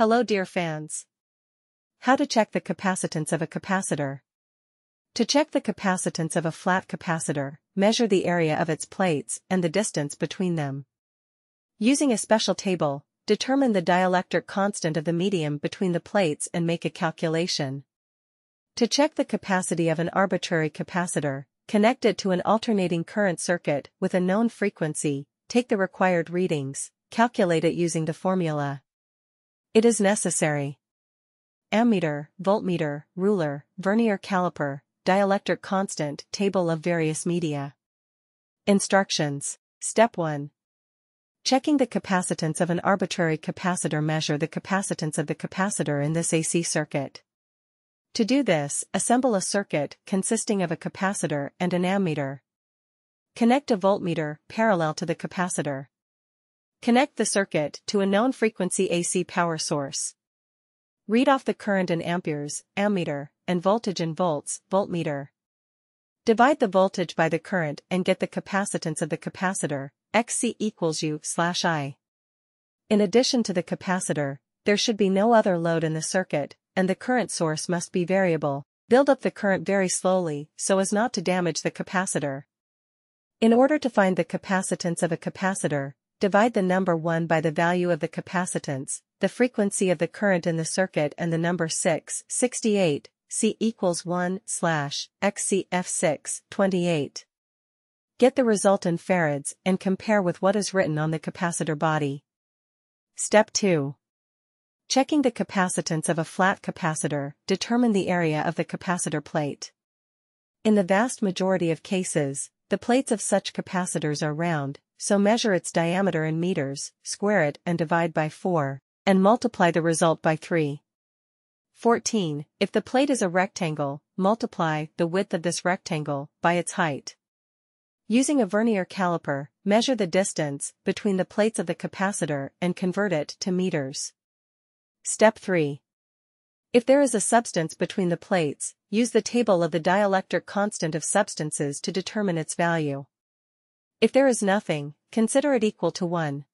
Hello dear fans. How to check the capacitance of a capacitor. To check the capacitance of a flat capacitor, measure the area of its plates and the distance between them. Using a special table, determine the dielectric constant of the medium between the plates and make a calculation. To check the capacity of an arbitrary capacitor, connect it to an alternating current circuit with a known frequency, take the required readings, calculate it using the formula. It is necessary. Ammeter, voltmeter, ruler, vernier caliper, dielectric constant, table of various media. Instructions. Step 1. Checking the capacitance of an arbitrary capacitor measure the capacitance of the capacitor in this AC circuit. To do this, assemble a circuit consisting of a capacitor and an ammeter. Connect a voltmeter parallel to the capacitor. Connect the circuit to a known frequency AC power source. Read off the current in amperes, ammeter, and voltage in volts, voltmeter. Divide the voltage by the current and get the capacitance of the capacitor, XC equals U slash I. In addition to the capacitor, there should be no other load in the circuit, and the current source must be variable. Build up the current very slowly so as not to damage the capacitor. In order to find the capacitance of a capacitor, divide the number 1 by the value of the capacitance, the frequency of the current in the circuit and the number 6, 68, C equals 1 slash XCF6, 28. Get the result in farads and compare with what is written on the capacitor body. Step 2. Checking the capacitance of a flat capacitor, determine the area of the capacitor plate. In the vast majority of cases, the plates of such capacitors are round, so measure its diameter in meters, square it and divide by 4, and multiply the result by 3. 14. If the plate is a rectangle, multiply the width of this rectangle by its height. Using a vernier caliper, measure the distance between the plates of the capacitor and convert it to meters. Step 3. If there is a substance between the plates, use the table of the dielectric constant of substances to determine its value. If there is nothing, consider it equal to 1.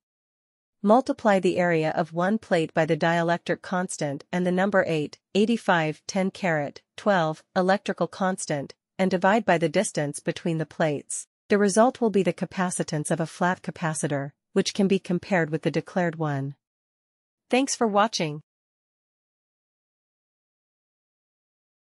Multiply the area of one plate by the dielectric constant and the number 8, 85, 10 caret, 12, electrical constant, and divide by the distance between the plates. The result will be the capacitance of a flat capacitor, which can be compared with the declared one. Thanks for watching.